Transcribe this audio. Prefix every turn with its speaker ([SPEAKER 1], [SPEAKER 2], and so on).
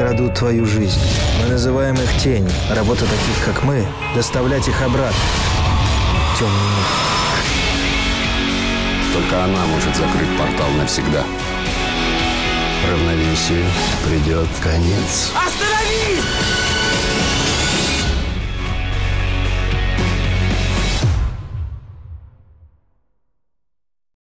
[SPEAKER 1] крадут твою жизнь. Мы называем их тень. Работа таких, как мы, доставлять их обратно. Темный мир.
[SPEAKER 2] Только она может закрыть портал навсегда. Равновесию придет конец.
[SPEAKER 3] Остановись!